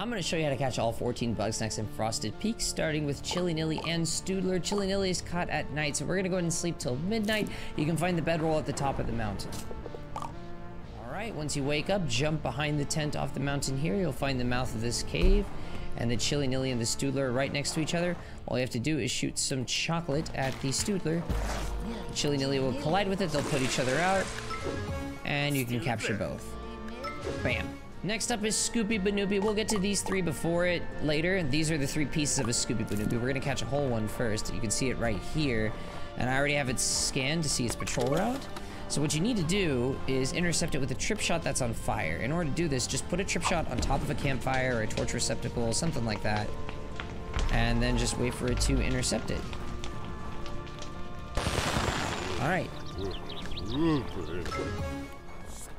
I'm going to show you how to catch all 14 Bugsnax in Frosted Peaks, starting with Chilly Nilly and Stewdler. Chilly Nilly is caught at night, so we're going to go ahead and sleep till midnight. You can find the bedroll at the top of the mountain. Alright, once you wake up, jump behind the tent off the mountain here. You'll find the mouth of this cave, and the Chilly Nilly and the Stewdler are right next to each other. All you have to do is shoot some chocolate at the Stewdler. Chilly Nilly will collide with it, they'll put each other out, and you can capture both. Bam. Next up is Scoopy Banoopy. We'll get to these three before it later. These are the three pieces of a Scoopy Banoopy. We're gonna catch a whole one first. You can see it right here. And I already have it scanned to see its patrol route. So what you need to do is intercept it with a trip shot that's on fire. In order to do this, just put a trip shot on top of a campfire or a torch receptacle, something like that. And then just wait for it to intercept it. Alright.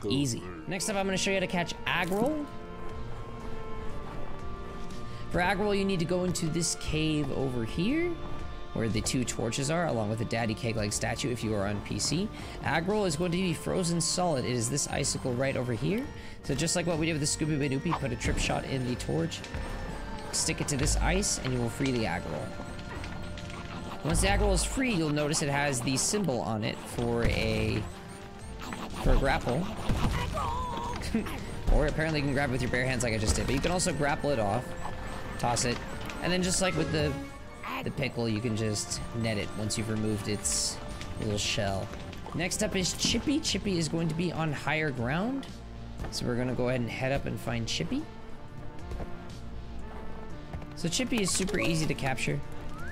Easy. Next up, I'm going to show you how to catch Aggroll. For Aggroll, you need to go into this cave over here, where the two torches are, along with a Daddy Cake Leg statue if you are on PC. Aggroll is going to be frozen solid. It is this icicle right over here. So just like what we did with the Scoopy Banoopy, put a trip shot in the torch, stick it to this ice, and you will free the Aggroll. Once the Aggroll is free, you'll notice it has the symbol on it for a for a grapple. or apparently you can grab it with your bare hands like I just did. But you can also grapple it off, toss it, and then just like with the the pickle, you can just net it once you've removed its little shell. Next up is Chippy. Chippy is going to be on higher ground. So we're gonna go ahead and head up and find Chippy. So Chippy is super easy to capture.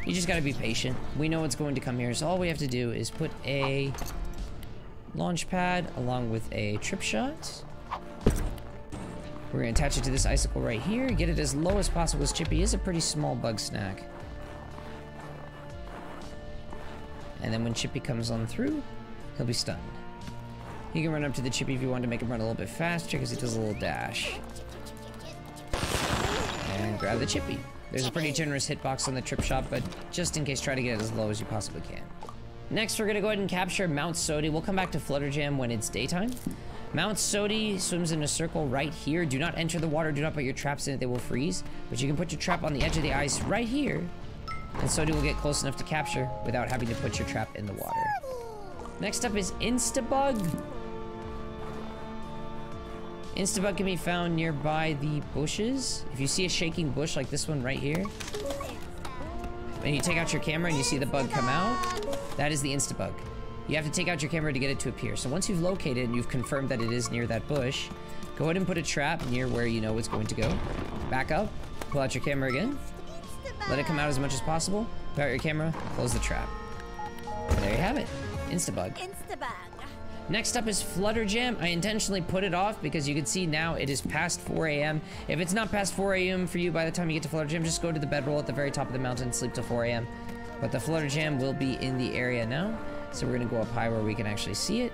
You just gotta be patient. We know what's going to come here, so all we have to do is put a launch pad along with a trip shot. We're gonna attach it to this icicle right here, get it as low as possible as Chippy is a pretty small bug snack. And then when Chippy comes on through, he'll be stunned. You can run up to the Chippy if you want to make him run a little bit faster because he does a little dash. And grab the Chippy. There's a pretty generous hitbox on the trip shot, but just in case, try to get it as low as you possibly can. Next, we're gonna go ahead and capture Mount Sodie. We'll come back to Flutterjam when it's daytime. Mount Sodie swims in a circle right here. Do not enter the water. Do not put your traps in it. They will freeze. But you can put your trap on the edge of the ice right here. And Sodie will get close enough to capture without having to put your trap in the water. Next up is Instabug. Instabug can be found nearby the bushes. If you see a shaking bush like this one right here, and you take out your camera and you see the bug come out, that is the Instabug. You have to take out your camera to get it to appear. So once you've located and you've confirmed that it is near that bush, go ahead and put a trap near where you know it's going to go. Back up, pull out your camera again, let it come out as much as possible, put out your camera, close the trap. And there you have it, Instabug. Instabug. Next up is Flutterjam. I intentionally put it off because you can see now it is past 4 a.m. If it's not past 4 a.m. for you by the time you get to Flutterjam, just go to the bedroll at the very top of the mountain, and sleep till 4 a.m. But the Flutterjam will be in the area now, so we're gonna go up high where we can actually see it.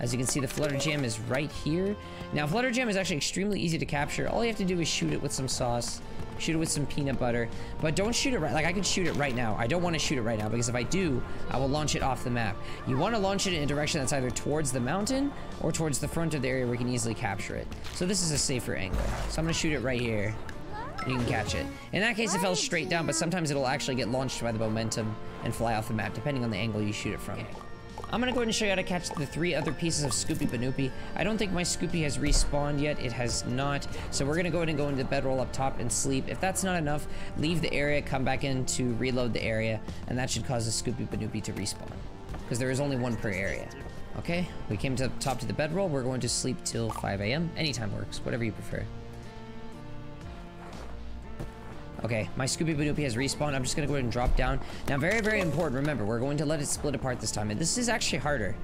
As you can see, the Flutterjam is right here. Now, Flutterjam is actually extremely easy to capture. All you have to do is shoot it with some sauce, shoot it with some peanut butter, but don't shoot it right, like I can shoot it right now. I don't want to shoot it right now because if I do, I will launch it off the map. You want to launch it in a direction that's either towards the mountain or towards the front of the area where you can easily capture it. So this is a safer angle. So I'm going to shoot it right here. You can catch it. In that case, it fell straight down, but sometimes it'll actually get launched by the momentum and fly off the map, depending on the angle you shoot it from. I'm gonna go ahead and show you how to catch the three other pieces of Scoopy Banoopy. I don't think my Scoopy has respawned yet. It has not. So we're gonna go ahead and go into the bedroll up top and sleep. If that's not enough, leave the area, come back in to reload the area, and that should cause the Scoopy Banoopy to respawn. Because there is only one per area. Okay, we came to the top to the bedroll. We're going to sleep till 5 a.m. Anytime works, whatever you prefer. Okay, my Scoopy Banoopy has respawned. I'm just gonna go ahead and drop down. Now, very, very important. Remember, we're going to let it split apart this time. And this is actually harder.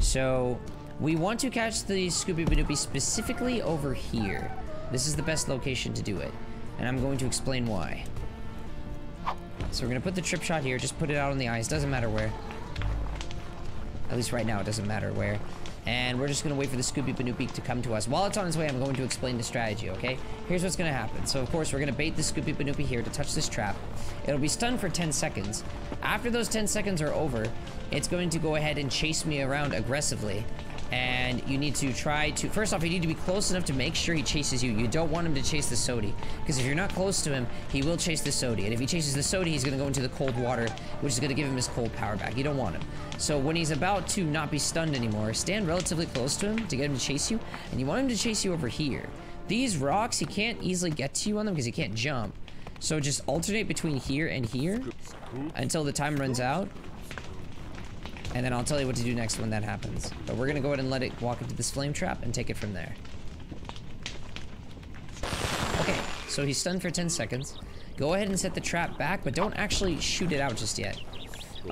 So, we want to catch the Scoopy Banoopy specifically over here. This is the best location to do it. And I'm going to explain why. So we're gonna put the trip shot here. Just put it out on the ice. Doesn't matter where. At least right now, it doesn't matter where. And we're just gonna wait for the Scoopy Banoopy to come to us. While it's on its way, I'm going to explain the strategy, okay? Here's what's gonna happen. So, of course, we're gonna bait the Scoopy Banoopy here to touch this trap. It'll be stunned for 10 seconds. After those 10 seconds are over, it's going to go ahead and chase me around aggressively. And you need to try to first off you need to be close enough to make sure he chases you. You don't want him to chase the sodie. Because if you're not close to him he will chase the sodie. And if he chases the sodie he's going to go into the cold water which is going to give him his cold power back. You don't want him. So when he's about to not be stunned anymore stand relatively close to him to get him to chase you. And you want him to chase you over here. These rocks he can't easily get to you on them because he can't jump. So just alternate between here and here until the time runs out and then I'll tell you what to do next when that happens. But we're gonna go ahead and let it walk into this flame trap and take it from there. Okay, so he's stunned for 10 seconds. Go ahead and set the trap back, but don't actually shoot it out just yet.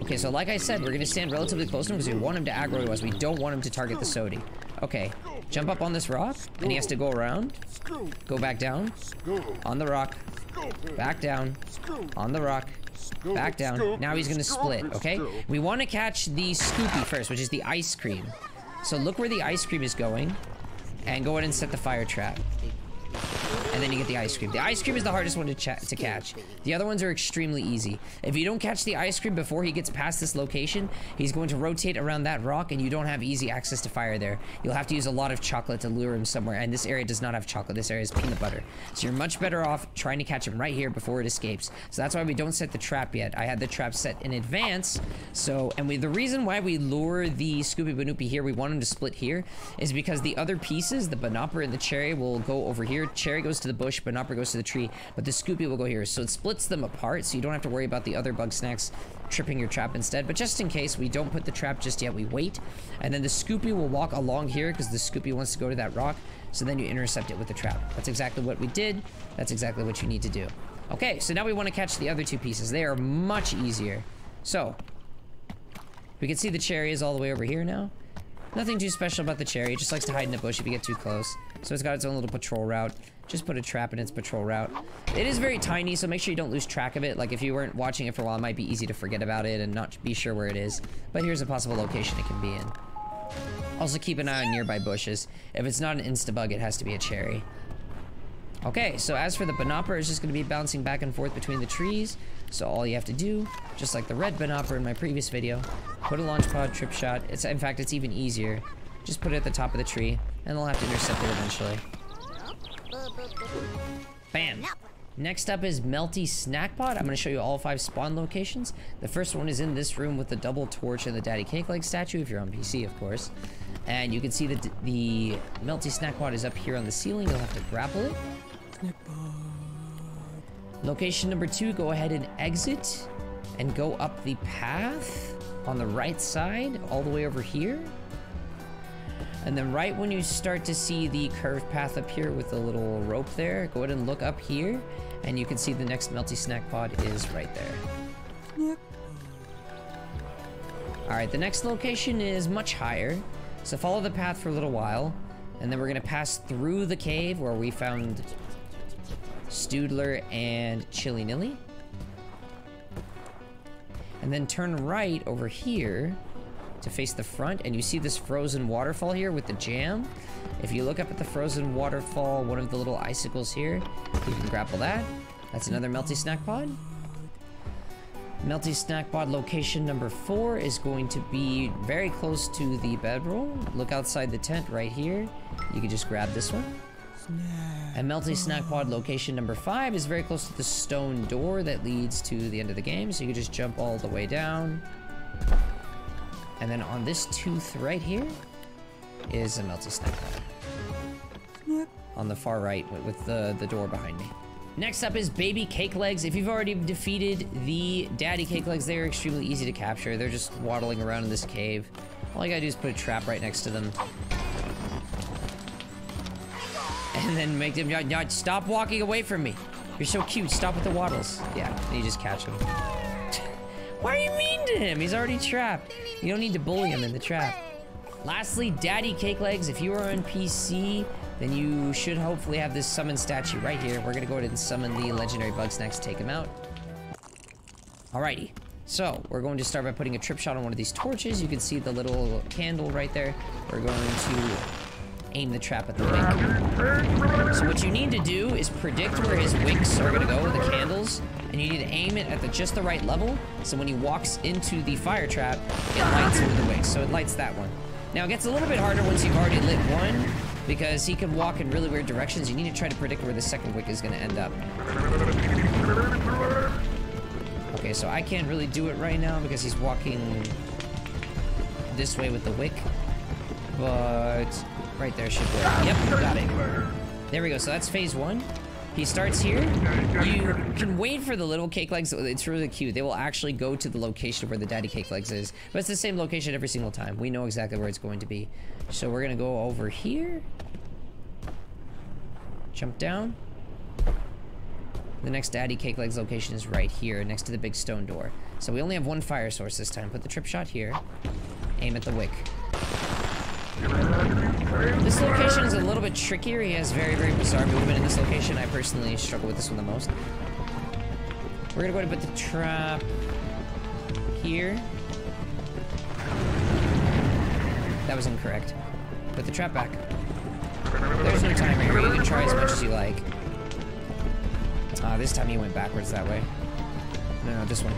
Okay, so like I said, we're gonna stand relatively close to him because we want him to aggro us. We don't want him to target the Sodie. Okay, jump up on this rock, and he has to go around. Go back down. On the rock. Back down. On the rock. Back down. Now he's gonna split, okay? We want to catch the Scoopy first, which is the ice cream. So look where the ice cream is going, and go ahead and set the fire trap and then you get the ice cream. The ice cream is the hardest one to, to catch. The other ones are extremely easy. If you don't catch the ice cream before he gets past this location, he's going to rotate around that rock and you don't have easy access to fire there. You'll have to use a lot of chocolate to lure him somewhere, and this area does not have chocolate. This area is peanut butter. So you're much better off trying to catch him right here before it escapes. So that's why we don't set the trap yet. I had the trap set in advance, so, and we, the reason why we lure the Scoopy Banoopy here, we want him to split here, is because the other pieces, the Banopper and the Cherry, will go over here. Cherry goes to the bush, Banopper goes to the tree, but the Scoopy will go here. So it splits them apart, so you don't have to worry about the other bug snacks tripping your trap instead. But just in case, we don't put the trap just yet, we wait. And then the Scoopy will walk along here because the Scoopy wants to go to that rock. So then you intercept it with the trap. That's exactly what we did. That's exactly what you need to do. Okay, so now we want to catch the other two pieces. They are much easier. So, we can see the cherry is all the way over here now. Nothing too special about the cherry. It just likes to hide in a bush if you get too close. So it's got its own little patrol route. Just put a trap in its patrol route. It is very tiny, so make sure you don't lose track of it. Like, if you weren't watching it for a while, it might be easy to forget about it and not be sure where it is. But here's a possible location it can be in. Also, keep an eye on nearby bushes. If it's not an instabug, it has to be a cherry. Okay, so as for the Banopper, it's just going to be bouncing back and forth between the trees. So all you have to do, just like the red Banopper in my previous video, put a launch pod trip shot. It's In fact, it's even easier. Just put it at the top of the tree, and they'll have to intercept it eventually. Bam. Next up is Melty Snakpod. I'm going to show you all five spawn locations. The first one is in this room with the double torch and the Daddy Cake Leg statue, if you're on PC, of course. And you can see that the Melty Snakpod is up here on the ceiling. You'll have to grapple it. Location number two, go ahead and exit and go up the path on the right side, all the way over here. And then right when you start to see the curved path up here with the little rope there, go ahead and look up here, and you can see the next Melty Snakpod is right there. Alright, the next location is much higher, so follow the path for a little while, and then we're gonna pass through the cave where we found Stewdler and Chilly Nilly. And then turn right over here to face the front, and you see this frozen waterfall here with the jam. If you look up at the frozen waterfall, one of the little icicles here, you can grapple that. That's another Melty Snakpod. Melty Snakpod location number four is going to be very close to the bedroll. Look outside the tent right here. You can just grab this one. And Melty Snakpod location number five is very close to the stone door that leads to the end of the game. So you can just jump all the way down. And then on this tooth right here is a Melty Snack Pod. On the far right with the, the door behind me. Next up is Baby Cake Legs. If you've already defeated the Daddy Cake Legs, they're extremely easy to capture. They're just waddling around in this cave. All you gotta do is put a trap right next to them. And then make them, stop walking away from me. You're so cute, stop with the waddles. Yeah, you just catch him. Why are you mean to him? He's already trapped. You don't need to bully him in the trap. Lastly, Daddy Cake Legs. If you are on PC, then you should hopefully have this summon statue right here. We're gonna go ahead and summon the legendary Bugsnax to take him out. Alrighty. So, we're going to start by putting a trip shot on one of these torches. You can see the little candle right there. We're going to aim the trap at the wink. So what you need to do is predict where his winks are gonna go, with the candles, and you need to aim it at the just the right level, so when he walks into the fire trap, it lights with the winks. So it lights that one. Now, it gets a little bit harder once you've already lit one, because he can walk in really weird directions. You need to try to predict where the second wick is going to end up. Okay, so I can't really do it right now because he's walking this way with the wick. But right there should work. Yep, got it. There we go. So that's phase one. He starts here. You can wait for the little cake legs. It's really cute. They will actually go to the location where the daddy cake legs is. But it's the same location every single time. We know exactly where it's going to be. So we're going to go over here. Jump down. The next daddy cake legs location is right here next to the big stone door. So we only have one fire source this time. Put the trip shot here. Aim at the wick. This location is a little bit trickier. He has very, very bizarre movement in this location. I personally struggle with this one the most. We're gonna go ahead and put the trap here. That was incorrect. Put the trap back. There's no timer here. You can try as much as you like. Ah, uh, this time he went backwards that way. No, no, this one.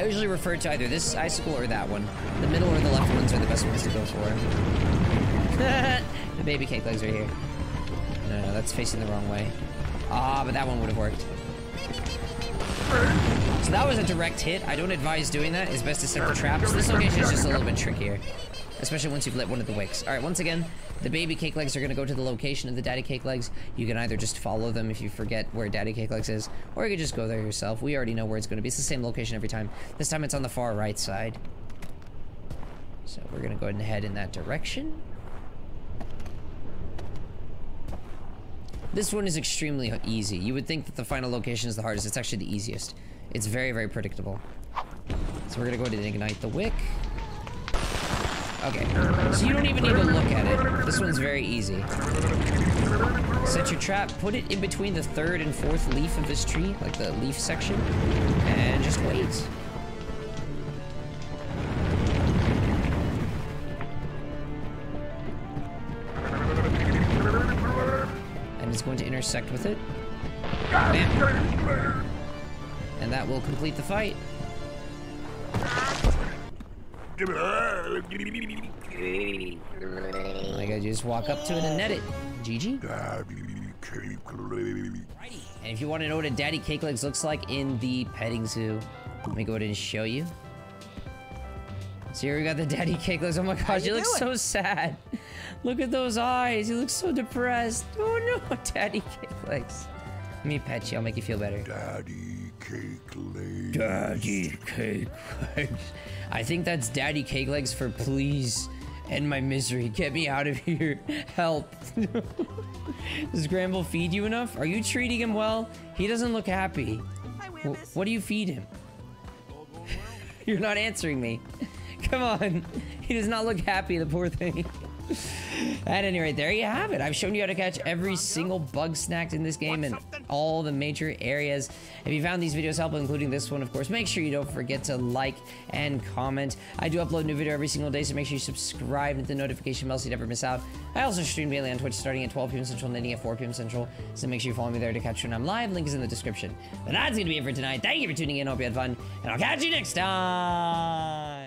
I usually refer to either this icicle or that one. The middle or the left ones are the best ones to go for. the baby cake legs are here. No, no, that's facing the wrong way. Ah, but that one would have worked. So that was a direct hit. I don't advise doing that. It's best to set the traps. This location is just a little bit trickier. Especially once you've lit one of the wicks. Alright, once again, the baby cake legs are going to go to the location of the daddy cake legs. You can either just follow them if you forget where daddy cake legs is, or you can just go there yourself. We already know where it's going to be. It's the same location every time. This time it's on the far right side. So we're going to go ahead and head in that direction. This one is extremely easy. You would think that the final location is the hardest. It's actually the easiest. It's very, very predictable. So we're going to go ahead and ignite the wick. Okay, so you don't even need to look at it. This one's very easy. Set your trap, put it in between the third and fourth leaf of this tree, like the leaf section, and just wait. And it's going to intersect with it. Bam. And that will complete the fight. Like I just walk up to it and net it. GG. And if you want to know what a daddy cake legs looks like in the petting zoo, let me go ahead and show you. So here we got the daddy cake legs. Oh my gosh, he looks so sad. Look at those eyes. He looks so depressed. Oh no, daddy cake legs. Let me pet you. I'll make you feel better. Daddy cake legs. Daddy cake legs. I think that's Daddy Cake Legs for please end my misery. Get me out of here. Help. Does Gramble feed you enough? Are you treating him well? He doesn't look happy. W what do you feed him? You're not answering me. Come on. He does not look happy, the poor thing. At any rate, there you have it. I've shown you how to catch every single Bugsnax in this game and all the major areas. If you found these videos helpful, including this one, of course, make sure you don't forget to like and comment. I do upload a new video every single day, so make sure you subscribe to the notification bell so you never miss out. I also stream daily on Twitch starting at 12 p.m. Central and ending at 4 p.m. Central, so make sure you follow me there to catch when I'm live. Link is in the description. But that's going to be it for tonight. Thank you for tuning in. Hope you had fun, and I'll catch you next time.